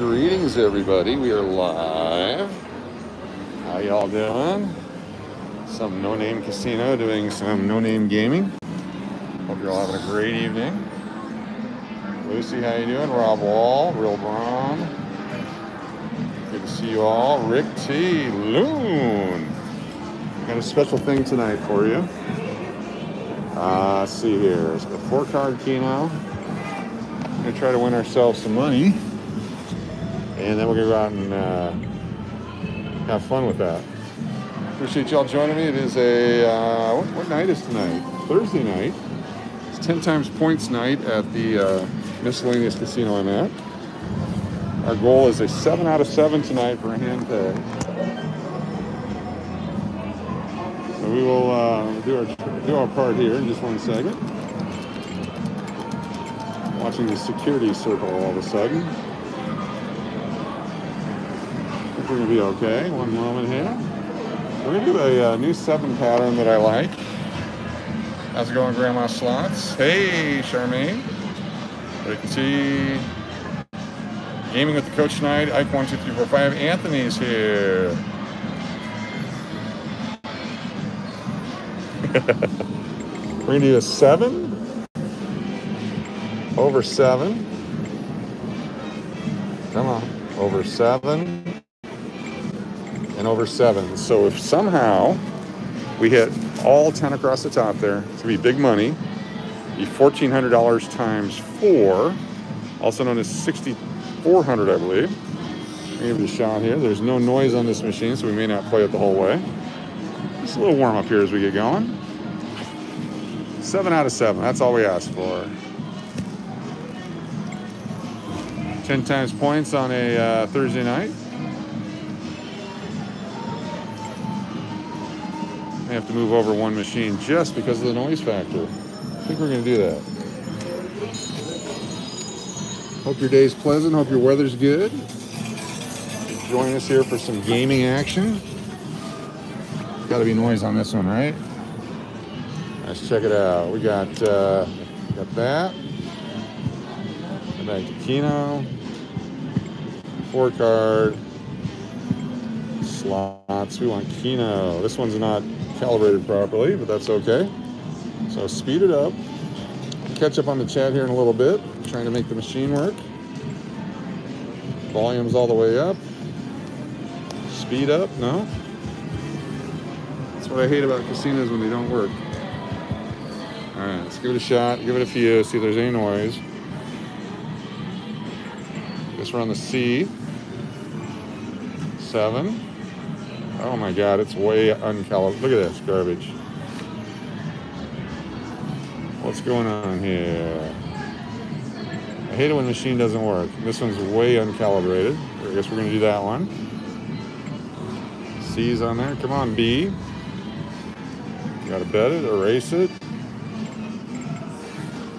Greetings, everybody. We are live. How y'all doing? Some no-name casino doing some no-name gaming. Hope you're all having a great evening. Lucy, how you doing? Rob Wall, Real Bron. Good to see you all. Rick T. Loon. Got a special thing tonight for you. Uh, see here. It's a four-card keno. We're gonna try to win ourselves some money, and then we're gonna go out and uh, have fun with that. Appreciate y'all joining me. It is a uh, what, what night is tonight? Thursday night. It's ten times points night at the uh, miscellaneous casino I'm at. Our goal is a seven out of seven tonight for a hand pay. So we will uh, do our do our part here in just one second. Watching the security circle all of a sudden. We're gonna be okay. One moment here. We're gonna do a uh, new seven pattern that I like. How's it going, Grandma Slots? Hey, Charmaine. Rick T. Gaming with the coach tonight. Ike one two three four five. Anthony's here. We're gonna do a seven over seven. Come on, over seven over seven. So if somehow we hit all 10 across the top there, it's gonna be big money. Be $1,400 times four, also known as 6,400, I believe. Give it a shot here. There's no noise on this machine, so we may not play it the whole way. Just a little warm up here as we get going. Seven out of seven. That's all we asked for. 10 times points on a uh, Thursday night. I have to move over one machine just because of the noise factor. I think we're to do that. Hope your day's pleasant. Hope your weather's good. Join us here for some gaming action. Got to be noise on this one, right? Let's check it out. We got uh, got that. Go back to Keno. Four card. Slots. We want Keno. This one's not calibrated properly, but that's okay. So speed it up. Catch up on the chat here in a little bit. Trying to make the machine work. Volume's all the way up. Speed up. No. That's what I hate about casinos when they don't work. All right, let's give it a shot. Give it a few. See if there's any noise. Guess we're on the C. Seven. Oh my God, it's way uncalibrated. Look at this garbage. What's going on here? I hate it when the machine doesn't work. This one's way uncalibrated. I guess we're gonna do that one. C's on there. Come on, B. Gotta bet it, erase it.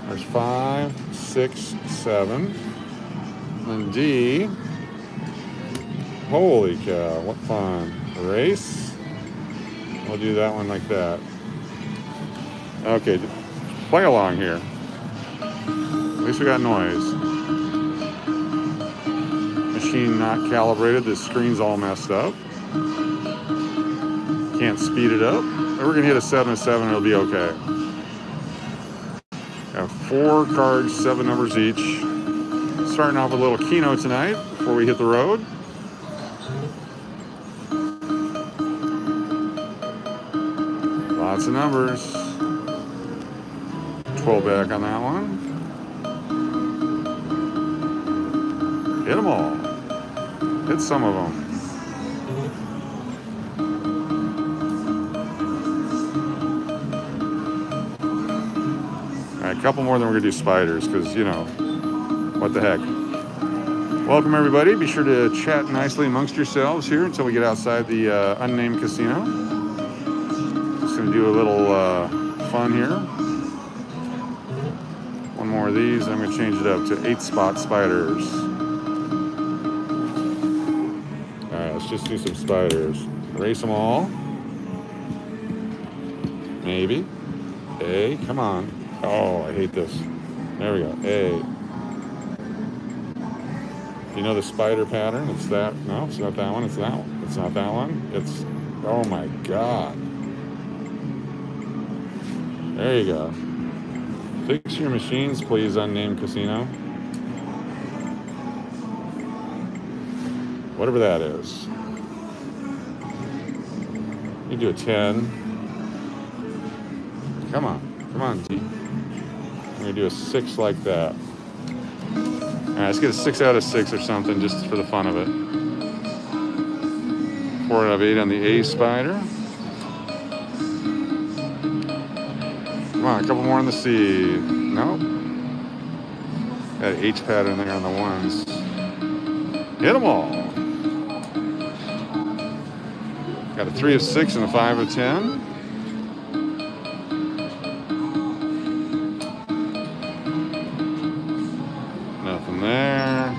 There's five, six, seven. And D. Holy cow, what fun. Erase. We'll do that one like that. Okay, play along here. At least we got noise. Machine not calibrated. This screen's all messed up. Can't speed it up. We're gonna hit a seven, a seven, it'll be okay. Got four cards, seven numbers each. Starting off with a little keno tonight before we hit the road. Lots of numbers. 12 back on that one. Hit them all. Hit some of them. All right, a couple more, then we're gonna do spiders, because you know, what the heck. Welcome everybody. Be sure to chat nicely amongst yourselves here until we get outside the uh, unnamed casino. Do a little uh, fun here. One more of these, I'm gonna change it up to eight spot spiders. All right, let's just do some spiders. Erase them all. Maybe. A, come on. Oh, I hate this. There we go. A. You know the spider pattern? It's that. No, it's not that one. It's that one. It's not that one. It's. Oh my God. There you go. Fix your machines, please, unnamed casino. Whatever that is. You do a 10. Come on. Come on, T. I'm going to do a 6 like that. All right, let's get a 6 out of 6 or something just for the fun of it. 4 out of 8 on the A spider. Come on, a couple more on the C. No. Got an H pattern there on the ones. Hit them all. Got a 3 of 6 and a 5 of 10. Nothing there.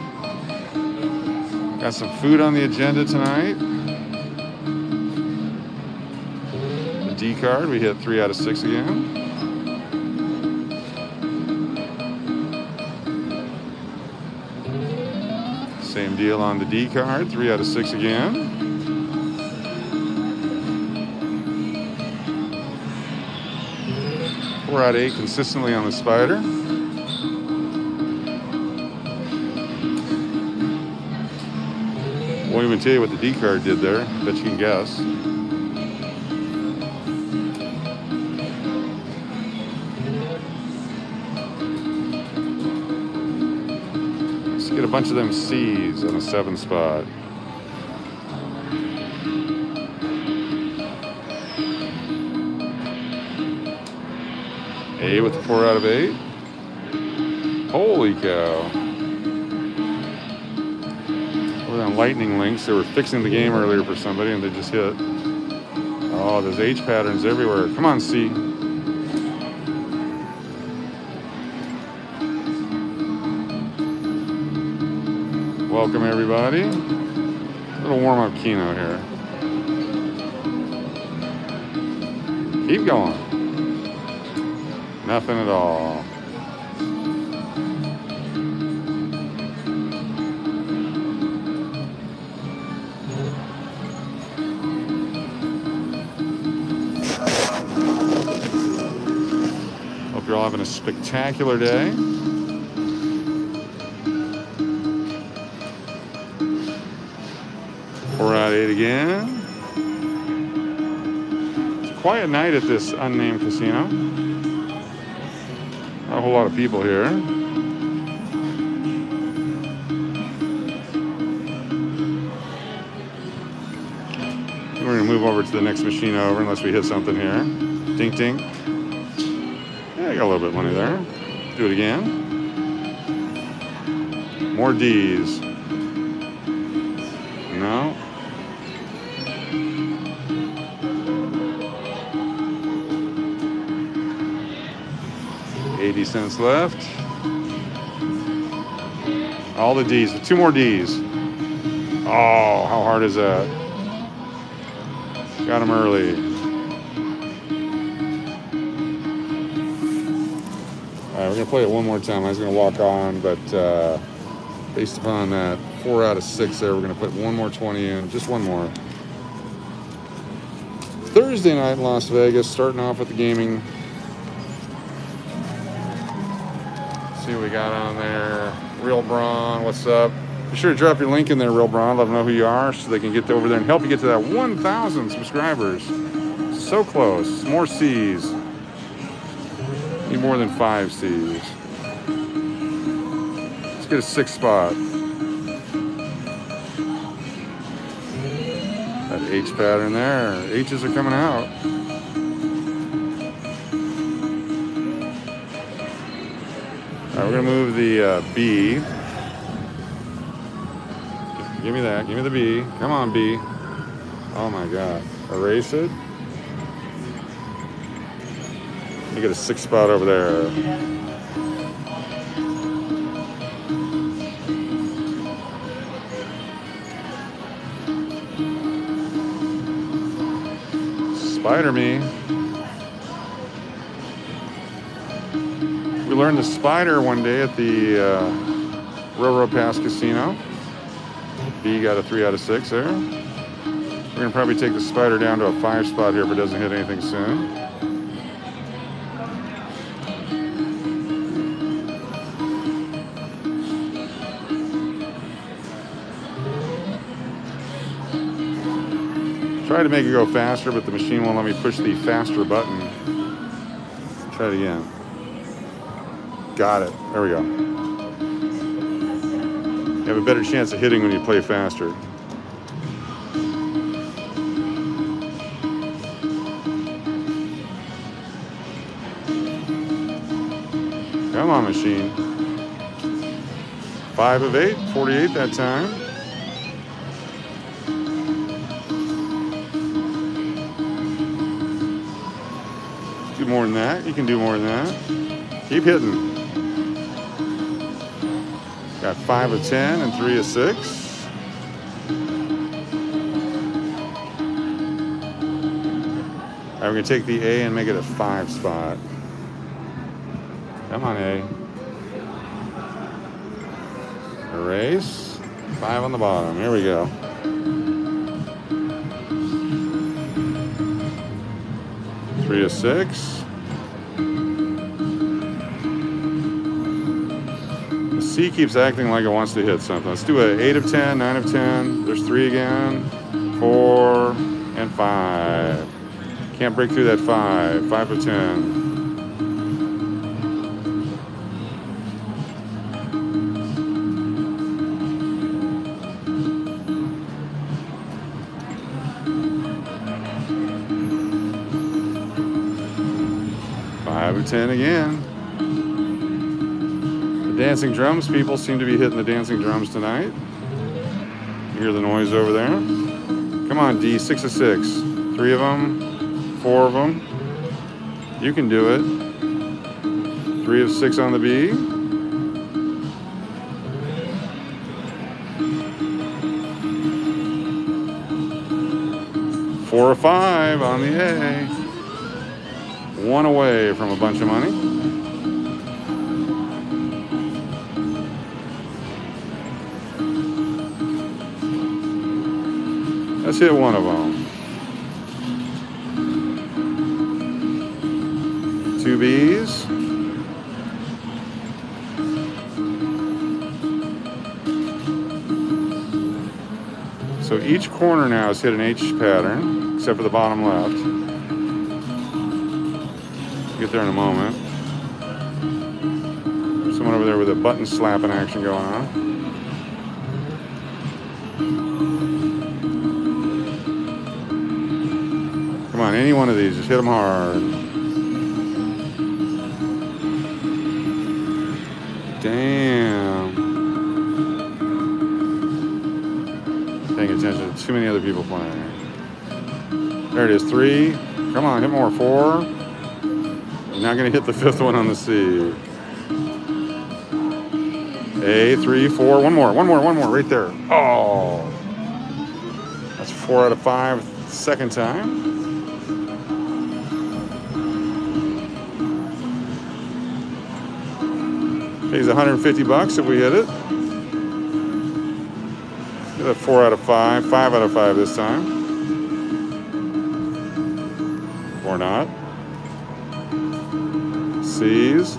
Got some food on the agenda tonight. The D card, we hit 3 out of 6 again. Deal on the D card, three out of six again. Four out of eight consistently on the spider. Won't even tell you what the D card did there. Bet you can guess. Get a bunch of them C's on a seven spot. A with a four out of eight. Holy cow. Over on Lightning Links, they were fixing the game earlier for somebody and they just hit. Oh, there's H patterns everywhere. Come on, C. Welcome, everybody. A little warm up keno here. Keep going. Nothing at all. Hope you're all having a spectacular day. Again. It's a quiet night at this unnamed casino. Not a whole lot of people here. We're gonna move over to the next machine over unless we hit something here. Ding ding. Yeah, I got a little bit of money there. Do it again. More D's. Cents left. All the D's. Two more D's. Oh, how hard is that? Got him early. All right, we're gonna play it one more time. I was gonna walk on, but uh, based upon that four out of six there, we're gonna put one more 20 in, just one more. Thursday night in Las Vegas, starting off with the gaming. Got on there. Real Bron, what's up? Be sure to drop your link in there, Real Bron. Let them know who you are so they can get over there and help you get to that 1,000 subscribers. So close. More C's. Need more than five C's. Let's get a six spot. That H pattern there. H's are coming out. We're gonna move the uh, B. Give me that. Give me the B. Come on, B. Oh my God. Erase it. You get a six spot over there. Spider Me. Learned the spider one day at the uh, Railroad Pass Casino. B got a three out of six there. We're gonna probably take the spider down to a five spot here if it doesn't hit anything soon. Try to make it go faster, but the machine won't let me push the faster button. Try it again. Got it. There we go. You have a better chance of hitting when you play faster. Come on, machine. Five of eight, 48 that time. Do more than that. You can do more than that. Keep hitting. Got five of 10 and three of six. We're gonna take the A and make it a five spot. Come on, A. Erase. Five on the bottom. Here we go. Three of six. The C keeps acting like it wants to hit something. Let's do a eight of 10, nine of 10. There's three again. Four and five. Can't break through that five. Five of 10. Five of 10 again. Dancing drums people seem to be hitting the dancing drums tonight. You hear the noise over there. Come on, D, six of six. Three of them, four of them. You can do it. Three of six on the B. Four or five on the A. One away from a bunch of money. Let's hit one of them. Two B's. So each corner now has hit an H pattern, except for the bottom left. Get there in a moment. Someone over there with a button slapping action going on. On, any one of these, just hit them hard. Damn. Paying attention to too many other people playing. There it is, three. Come on, hit more, four. Not gonna hit the fifth one on the C. A, three, four, one more, one more, one more, right there. Oh. That's four out of five, second time. Pays 150 bucks if we hit it. Get a four out of five, five out of five this time. Or not. C's.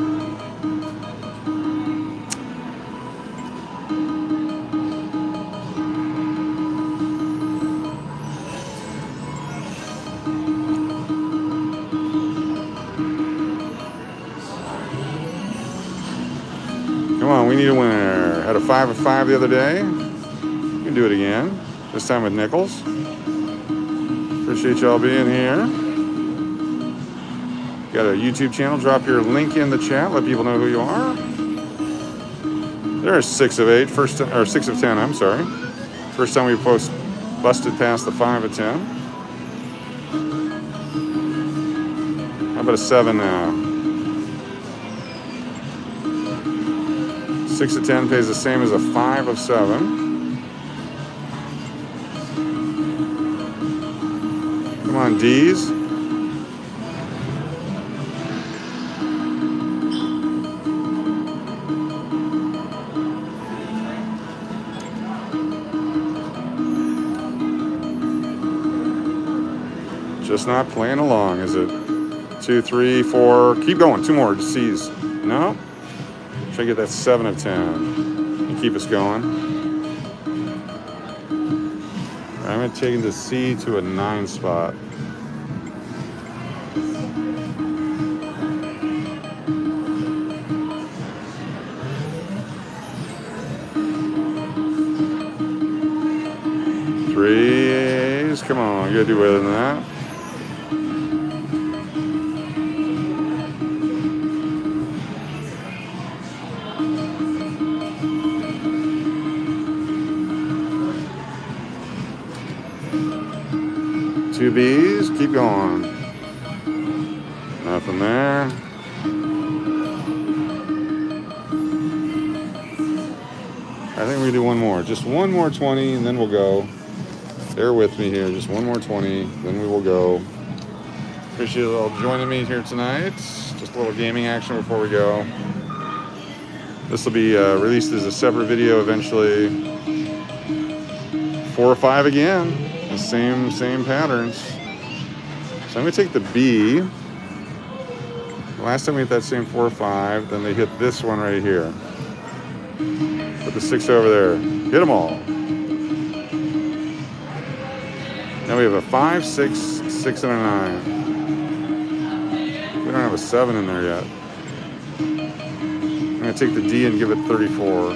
Need a winner. Had a five of five the other day. We can do it again. This time with nickels. Appreciate y'all being here. Got a YouTube channel. Drop your link in the chat. Let people know who you are. There's six of eight. First or six of ten. I'm sorry. First time we post busted past the five of ten. How about a seven now? Six of 10 pays the same as a five of seven. Come on, D's. Just not playing along, is it? Two, three, four. Keep going. Two more. C's. No. Try to get that seven of ten. And keep us going. I'm gonna take the C to a nine spot. Three A's. Come on, you gotta do better than that. Just one more 20 and then we'll go. Bear with me here. Just one more 20, then we will go. Appreciate you all joining me here tonight. Just a little gaming action before we go. This will be uh, released as a separate video eventually. Four or five again. The same, same patterns. So I'm gonna take the B. Last time we hit that same four or five, then they hit this one right here. Put the six over there. Hit them all. Now we have a five, six, six, and a nine. We don't have a seven in there yet. I'm gonna take the D and give it 34.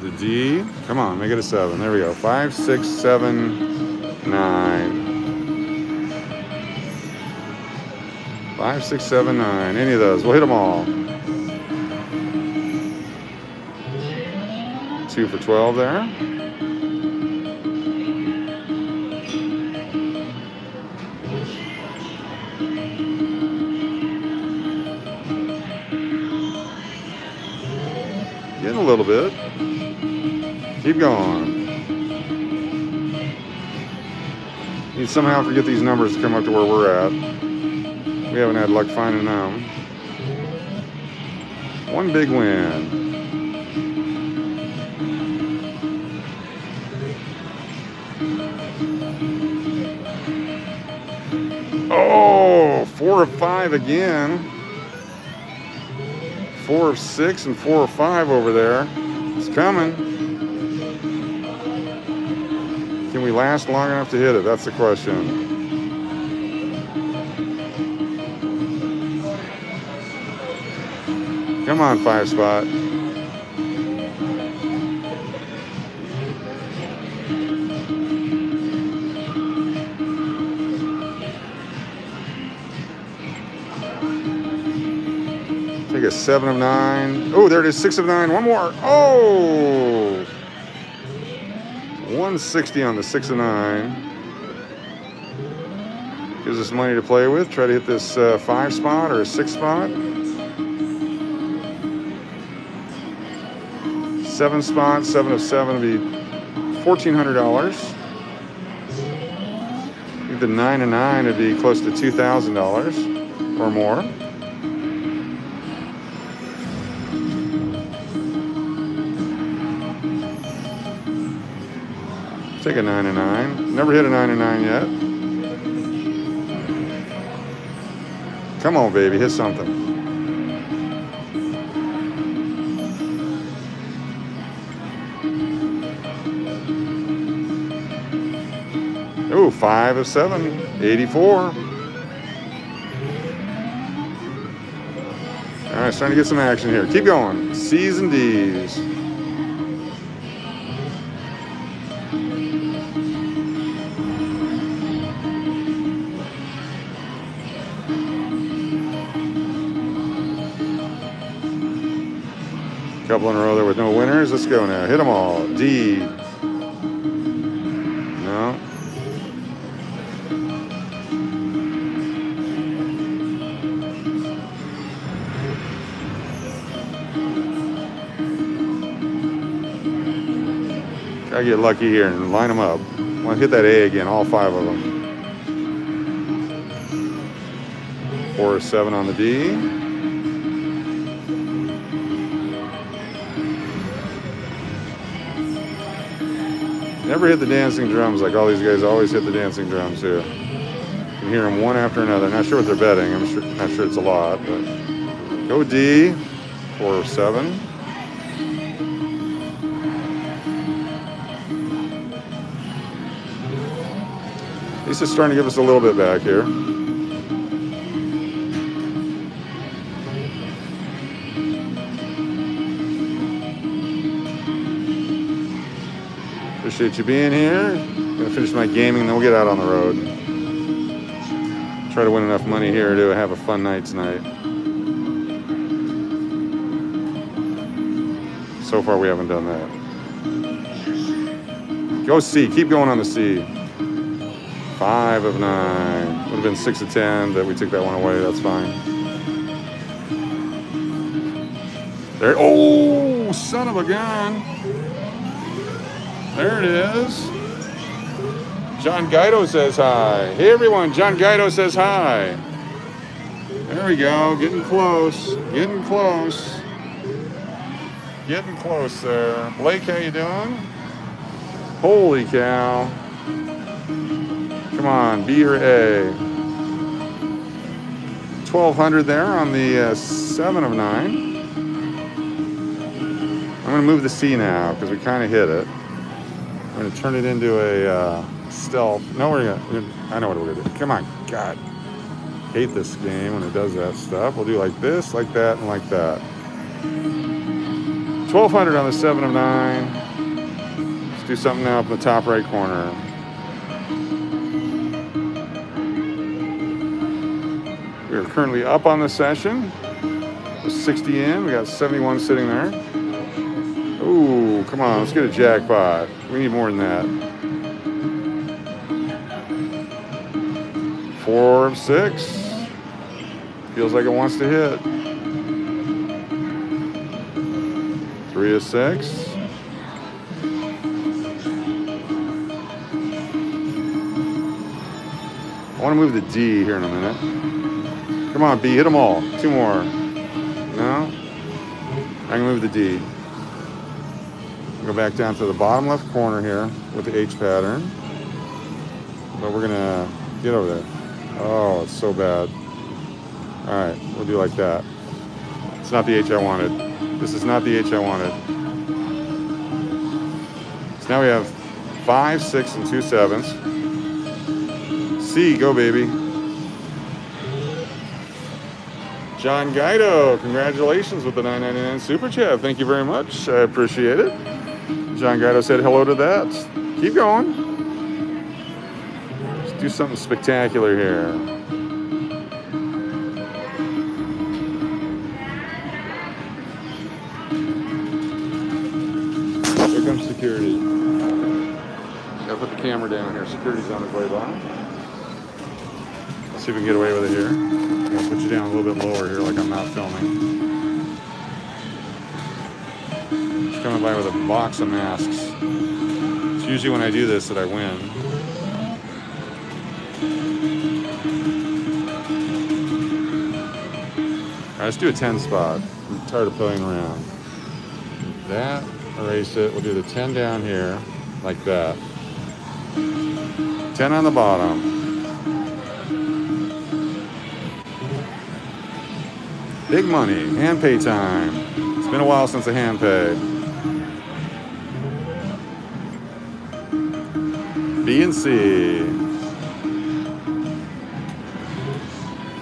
The D, come on, make it a seven. There we go. Five, six, seven, nine. Five, six, seven, nine. Any of those. We'll hit them all. Two for 12 there. Getting a little bit. Keep going. Need somehow forget these numbers to come up to where we're at. We haven't had luck finding them. One big win. Oh, four of five again. Four of six and four of five over there. It's coming. Can we last long enough to hit it? That's the question. Come on, five spot. Seven of nine. Oh, there it is, six of nine. One more. Oh! 160 on the six of nine. Gives us money to play with. Try to hit this uh, five spot or a six spot. Seven spot, seven of seven would be $1,400. I think the nine of nine would be close to $2,000 or more. Take a nine and nine. Never hit a nine and nine yet. Come on, baby, hit something. Oh, five of seven, 84. All right, starting to get some action here. Keep going. C's and D's. A row there with no winners. Let's go now. Hit them all. D. No. Gotta get lucky here and line them up. Want to hit that A again, all five of them. Four or seven on the D. Never hit the dancing drums like all these guys always hit the dancing drums here. You can hear them one after another. Not sure what they're betting. I'm sure, not sure it's a lot, but go D, four seven. This is starting to give us a little bit back here. Appreciate you being here. Gonna finish my gaming, then we'll get out on the road. Try to win enough money here to have a fun night tonight. So far, we haven't done that. Go C. Keep going on the C. Five of nine. Would have been six of ten, but we took that one away. That's fine. There. Oh, son of a gun. There it is. John Guido says hi. Hey everyone, John Guido says hi. There we go, getting close, getting close. Getting close there. Blake, how you doing? Holy cow. Come on, B or A. 1200 there on the uh, 7 of 9. I'm going to move the C now because we kind of hit it. Going to turn it into a uh, stealth. No, we're to, I know what we're to do. Come on, God. Hate this game when it does that stuff. We'll do like this, like that, and like that. 1200 on the 7 of 9. Let's do something now up in the top right corner. We are currently up on the session. 60 in. We got 71 sitting there. Ooh, come on, let's get a jackpot. We need more than that. Four of six. Feels like it wants to hit. Three of six. I want to move the D here in a minute. Come on, B, hit them all. Two more. No? I can move the D. Go back down to the bottom left corner here with the H pattern. But we're gonna get over there. Oh, it's so bad. All right, we'll do like that. It's not the H I wanted. This is not the H I wanted. So now we have five, six, and two sevens. C, go baby. John Guido, congratulations with the 999 super chat. Thank you very much. I appreciate it. John Guido said hello to that. Keep going. Let's do something spectacular here. Here comes security. Gotta put the camera down here. Security's on its way by. Let's see if we can get away with it here. A box of masks. It's usually when I do this that I win. All right, let's do a 10 spot. I'm tired of playing around. That, erase it. We'll do the 10 down here, like that. 10 on the bottom. Big money, hand pay time. It's been a while since a hand pay. B and C.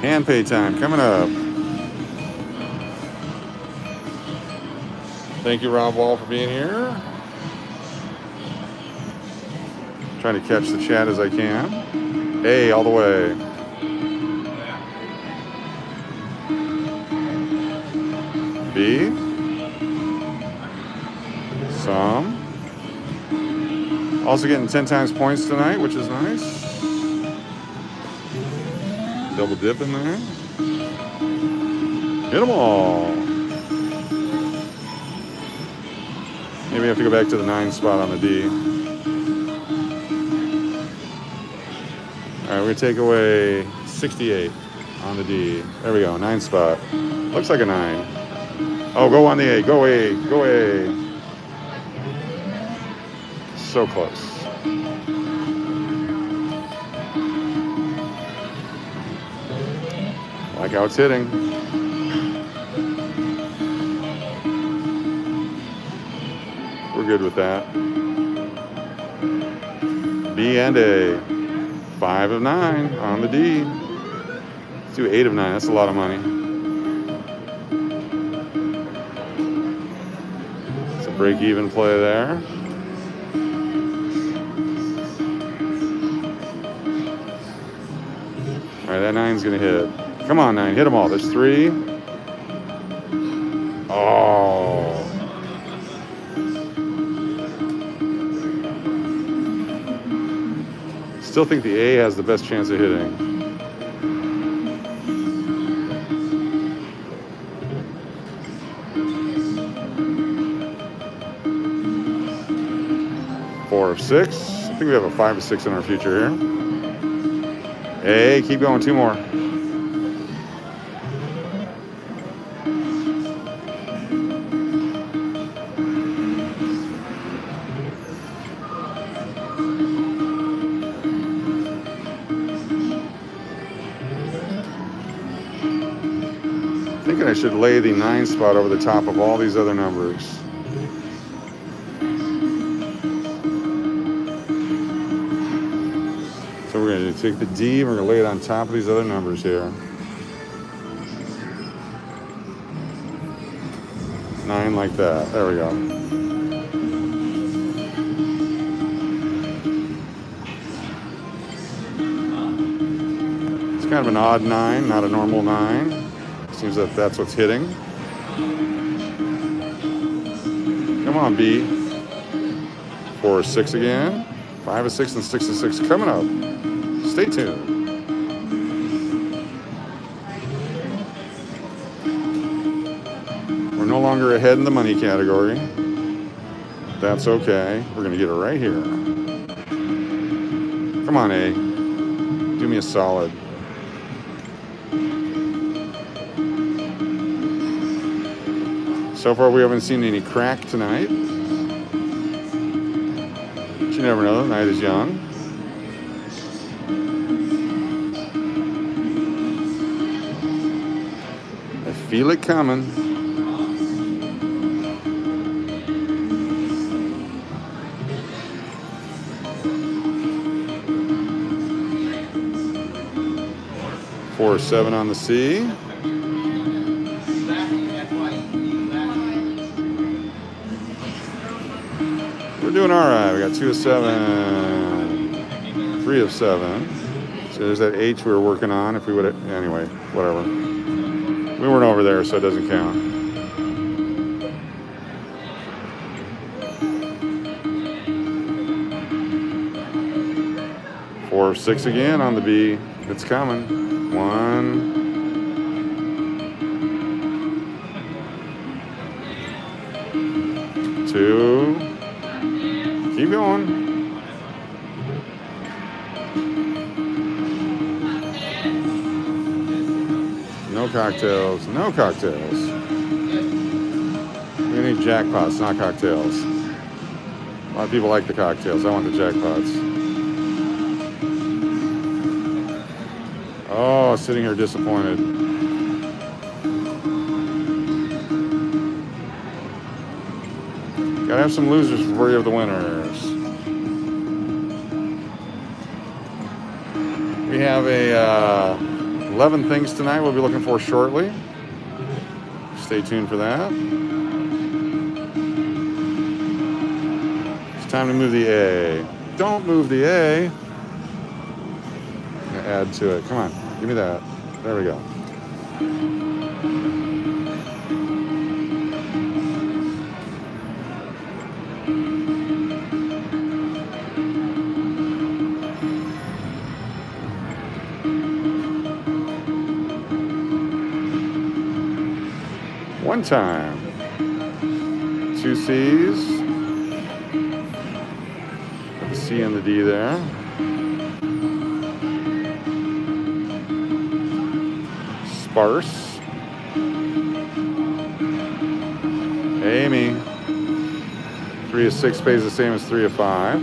Hand pay time coming up. Thank you, Rob Wall, for being here. Trying to catch the chat as I can. A all the way. B. Some. Also getting 10 times points tonight, which is nice. Double dip in there. Hit them all. Maybe I have to go back to the nine spot on the D. All right, we're gonna take away 68 on the D. There we go, nine spot. Looks like a nine. Oh, go on the A, go A, go A so close. Like how it's hitting. We're good with that. B and A. Five of nine on the D. Let's do eight of nine. That's a lot of money. It's a break even play there. Right, that nine's gonna hit. Come on, nine, hit them all. There's three. Oh. Still think the A has the best chance of hitting. Four of six. I think we have a five of six in our future here. Hey, keep going, two more. Thinking I should lay the nine spot over the top of all these other numbers. Take the D we're gonna lay it on top of these other numbers here. Nine like that. There we go. It's kind of an odd nine, not a normal nine. Seems that that's what's hitting. Come on, B. Four or six again. Five or six and six and six coming up. Stay tuned. We're no longer ahead in the money category. That's okay. We're going to get it right here. Come on, A. Do me a solid. So far, we haven't seen any crack tonight. But you never know. The night is young. Feel it coming. Four seven on the C. We're doing all right. We got two of seven, three of seven. So there's that H we were working on. If we would, anyway, whatever. We weren't over there, so it doesn't count. Four six again on the B. It's coming. One. Two. Keep going. No cocktails. No cocktails. We need jackpots, not cocktails. A lot of people like the cocktails. I want the jackpots. Oh, sitting here disappointed. Gotta have some losers before you have the winners. We have a uh, 11 things tonight we'll be looking for shortly. Stay tuned for that. It's time to move the A. Don't move the A. Add to it. Come on, give me that. There we go. One time. Two C's. Got the C and the D there. Sparse. Amy. Three of six pays the same as three of five.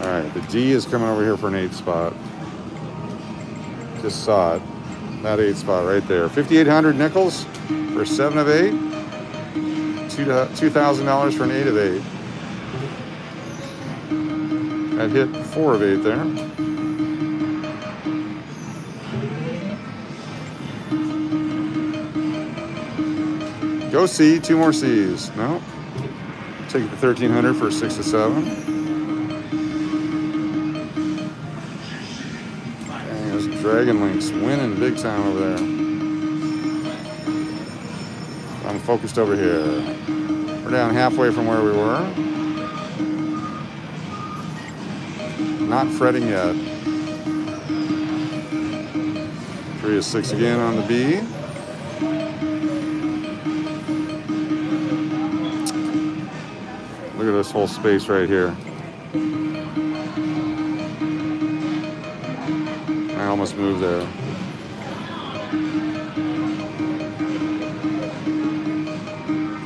All right, the The D is coming over here for an eight spot. Just saw it. That eight spot right there. 5,800 nickels for seven of eight. $2,000 for an eight of eight. That hit four of eight there. Go C, two more C's. No. Take the 1300 for six to seven. Dragon Links winning big time over there. I'm focused over here. We're down halfway from where we were. Not fretting yet. Three to six again on the B. Look at this whole space right here. Almost moved there.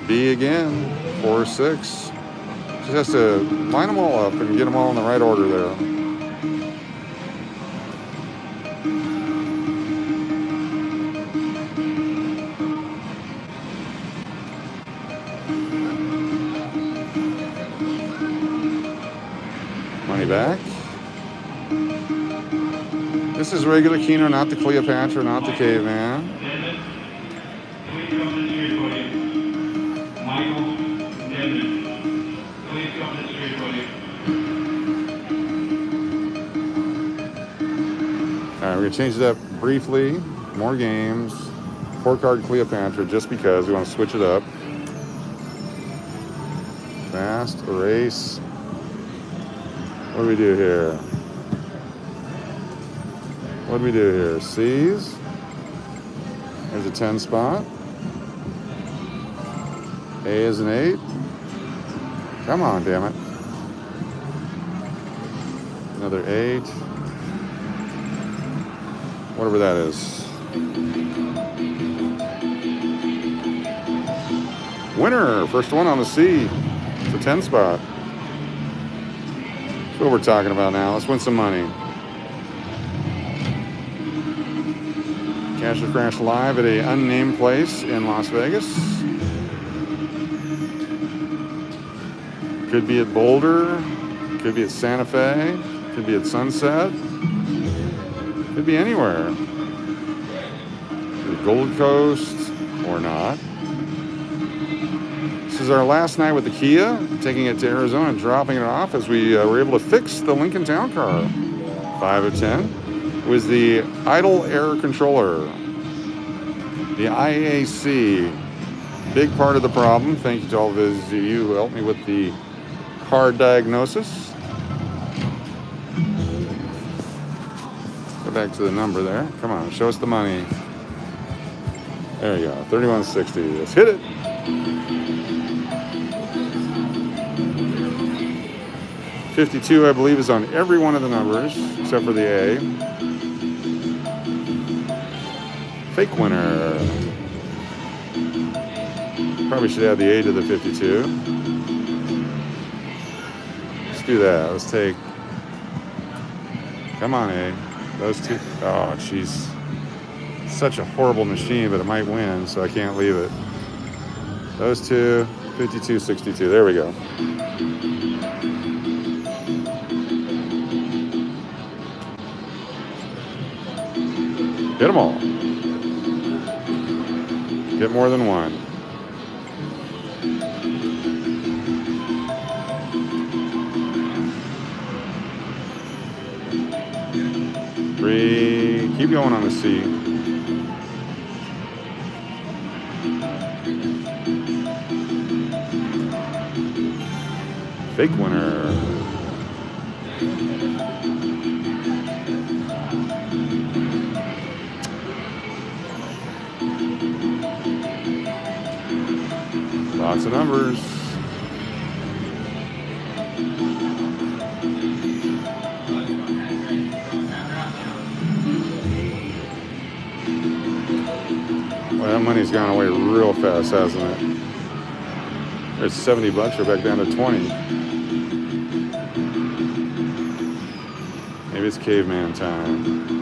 B again, four, six. Just has to line them all up and get them all in the right order there. Regular Keno, not the Cleopatra, not the caveman. All right, we're gonna change it up briefly. More games. Four card Cleopatra, just because we want to switch it up. Fast, erase. What do we do here? What do we do here? C's. There's a 10 spot. A is an 8. Come on, damn it. Another 8. Whatever that is. Winner! First one on the C. It's a 10 spot. That's what we're talking about now. Let's win some money. Crash live at a unnamed place in Las Vegas. Could be at Boulder, could be at Santa Fe, could be at Sunset, could be anywhere. The Gold Coast or not. This is our last night with the Kia, taking it to Arizona and dropping it off as we uh, were able to fix the Lincoln Town Car. 5 of 10 was the idle air controller. The IAC, big part of the problem. Thank you to all of you who helped me with the car diagnosis. Go back to the number there. Come on, show us the money. There you go, 3160. Let's hit it. 52, I believe, is on every one of the numbers except for the A. Fake winner. Probably should add the A to the 52. Let's do that. Let's take. Come on, A. Those two. Oh, she's such a horrible machine, but it might win, so I can't leave it. Those two, 52, 62. There we go. Get them all. Get more than one. Three. Keep going on the C. Fake winner. Lots of numbers. Well, that money's gone away real fast, hasn't it? There's 70 bucks, we're back down to 20. Maybe it's caveman time.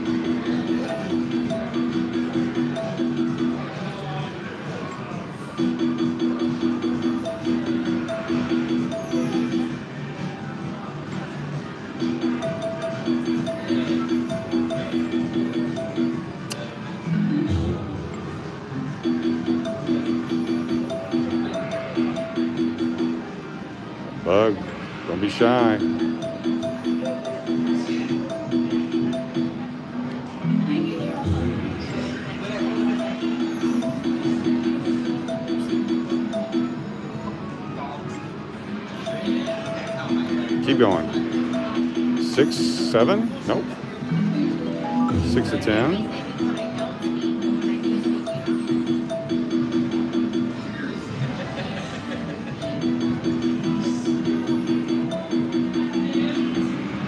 Seven? Nope. Six to ten.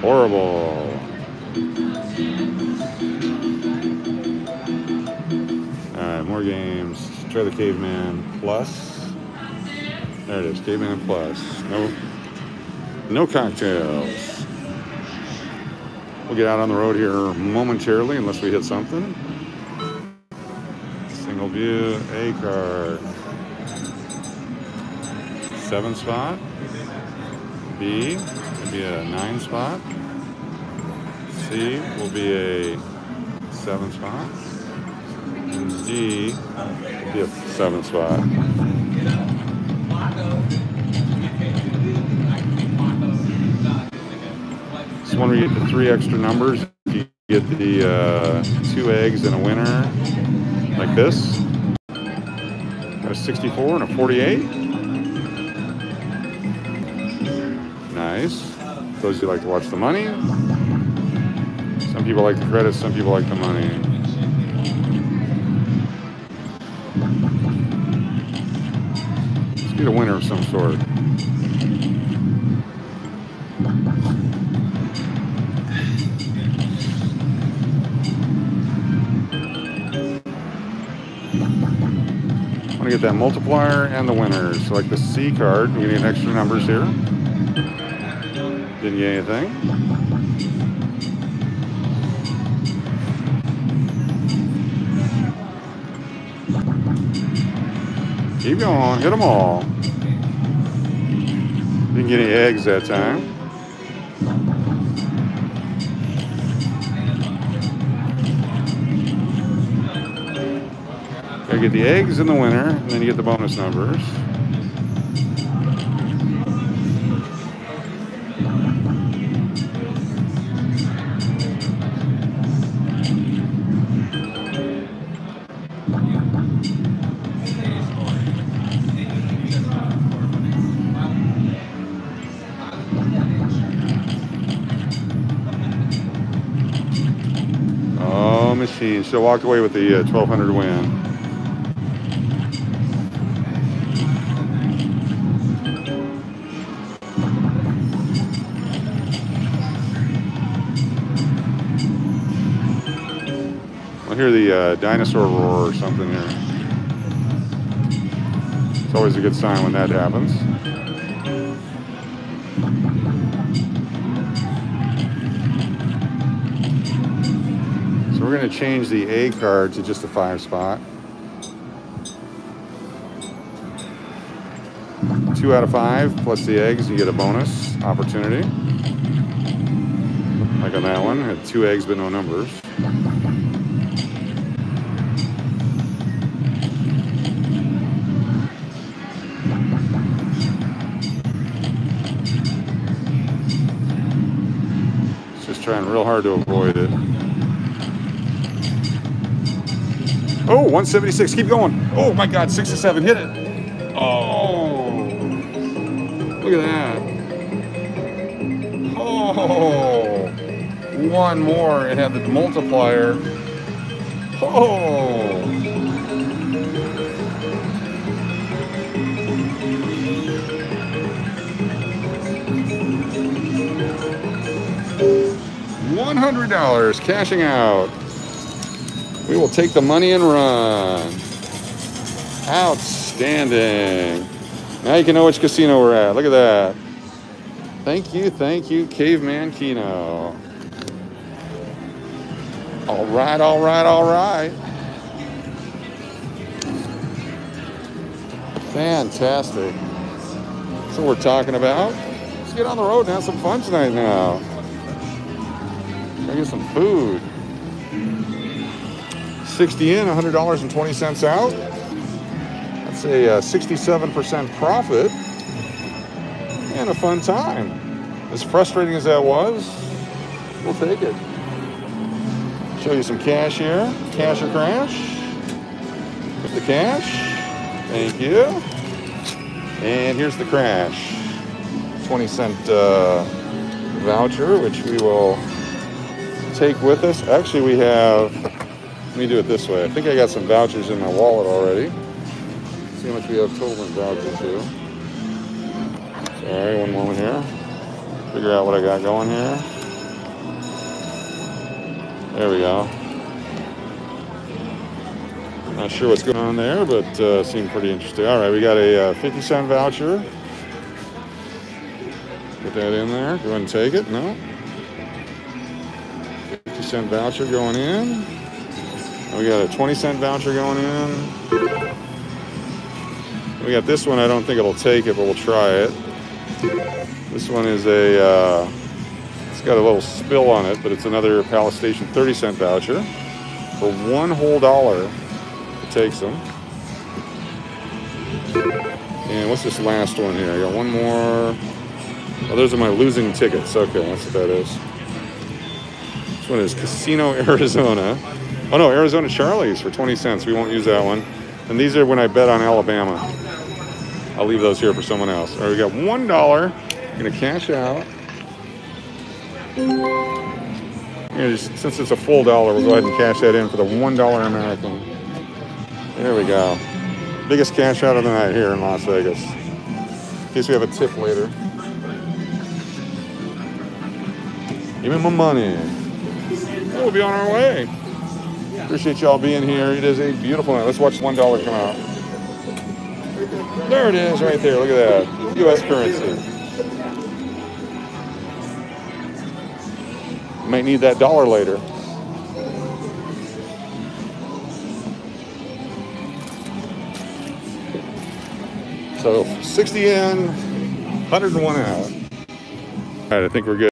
Horrible. All right, more games. Try the Caveman Plus. There it is, Caveman Plus. No, no cocktails. We'll get out on the road here momentarily, unless we hit something. Single view, A card. Seven spot. B will be a nine spot. C will be a seven spot. And D will be a seven spot. One we get the three extra numbers. You get the uh, two eggs and a winner like this, Got a 64 and a 48. Nice. Those who like to watch the money. Some people like the credits, some people like the money. Let's get a winner of some sort. I want to get that multiplier and the winners. So like the C card, we need extra numbers here. Didn't get anything. Keep going, hit them all. Didn't get any eggs that time. Gotta get the eggs in the winter, and then you get the bonus numbers. Oh, machine. So walked away with the uh, 1200 win. Hear the uh, dinosaur roar or something here. It's always a good sign when that happens. So we're going to change the A card to just a five spot. Two out of five plus the eggs, you get a bonus opportunity. Like on that one, had two eggs but no numbers. Trying real hard to avoid it. Oh, 176. Keep going. Oh my God, 67. Hit it. Oh, look at that. Oh, one more. It had the multiplier. Oh. One hundred dollars cashing out. We will take the money and run. Outstanding. Now you can know which casino we're at. Look at that. Thank you, thank you, Caveman Keno. All right, all right, all right. Fantastic. That's what we're talking about. Let's get on the road and have some fun tonight now. Go get some food. 60 in, $100.20 out. That's a uh, 67% profit and a fun time. As frustrating as that was, we'll take it. Show you some cash here. Cash or crash? Here's the cash. Thank you. And here's the crash. 20 cent uh, voucher, which we will take with us. Actually, we have, let me do it this way. I think I got some vouchers in my wallet already. see how much we have total in vouchers here. Sorry, one moment here. Figure out what I got going here. There we go. Not sure what's going on there, but uh, seemed pretty interesting. All right, we got a uh, 50 cent voucher. Put that in there. Go ahead and take it. No. 50 cent voucher going in. We got a 20 cent voucher going in. We got this one. I don't think it'll take it, but we'll try it. This one is a. Uh, it's got a little spill on it, but it's another Palace Station 30 cent voucher for one whole dollar. It takes them. And what's this last one here? I got one more. Oh, those are my losing tickets. Okay, that's what that is. This one is Casino Arizona. Oh no, Arizona Charlie's for 20 cents. We won't use that one. And these are when I bet on Alabama. I'll leave those here for someone else. All right, we got one dollar. Gonna cash out. just, since it's a full dollar, we'll go ahead and cash that in for the one dollar American. There we go. Biggest cash out of the night here in Las Vegas. In case we have a tip later. Give me my money. We'll be on our way. Appreciate y'all being here. It is a beautiful night. Let's watch one dollar come out. There it is, right there. Look at that. U.S. currency. Might need that dollar later. So 60 in, 101 out. All right, I think we're good.